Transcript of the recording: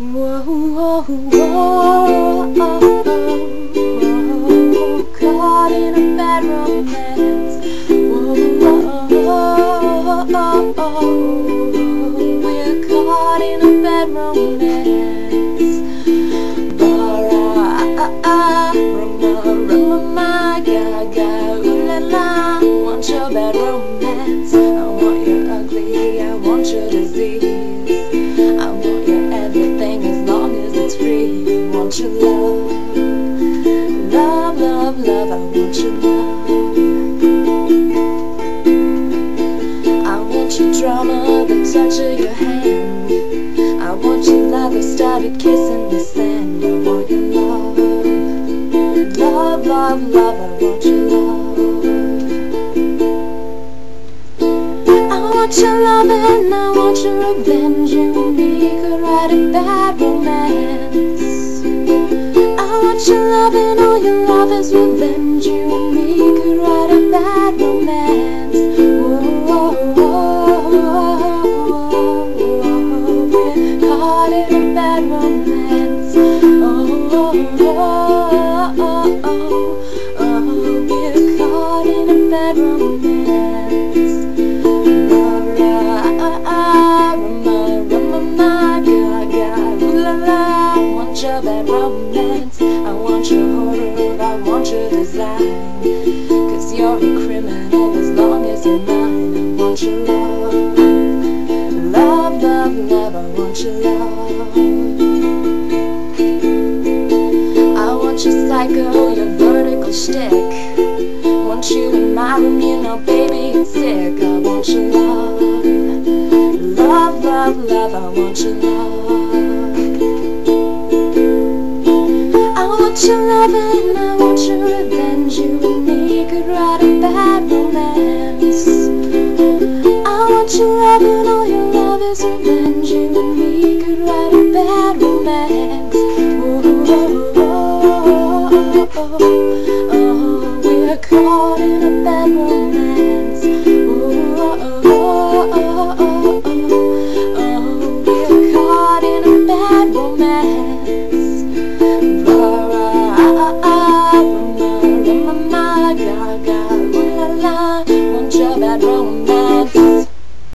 Whoa, whoa, whoa, whoa, caught in a bad romance. Whoa, whoa, whoa, we're caught in a bad romance. Bara, rama, rama, ma, ga, ga, love, love, love. I want your love. I want your drama, the touch of your hand. I want your leather started kissing the sand. I want your love, love, love, love. I want your love. I want your love and I want your revenge. You and me could write a bad romance. Want your bad romance. I want your horror I want your design Cause you're a criminal as long as you're mine. I want your love Love, love, love I want your love I want your psycho, your vertigo shtick Want you in my room, you know, baby, it's sick. I want your love Love, love, love, I want your love your love and I want your revenge. You and me could write a bad romance. I want your love and all your love is revenge. You and me could write a bad romance. Oh, oh, oh, oh, oh, oh, oh. Uh-huh. We're caught in a bad romance got